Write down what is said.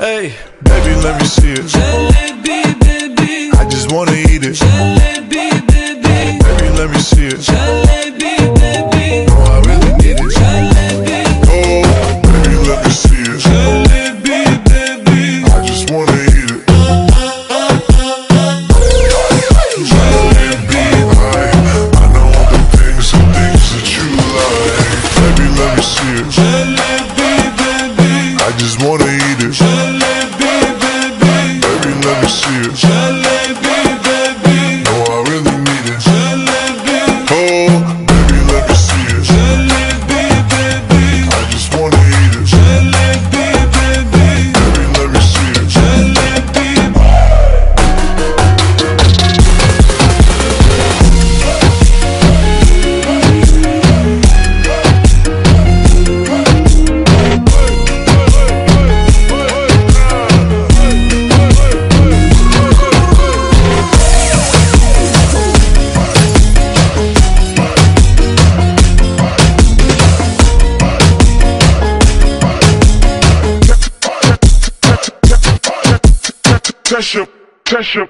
Hey, baby, let me see it. Jalebi baby, I just wanna eat it. jalebi baby, Baby, let me see it. jalebi baby, Oh, I really need it. jalebi, Oh, baby, let me see it. jalebi baby, I just wanna eat it. jalebi, I, I know all the things and things that you like. Baby, let me see it. jalebi let me see it. Your, test your.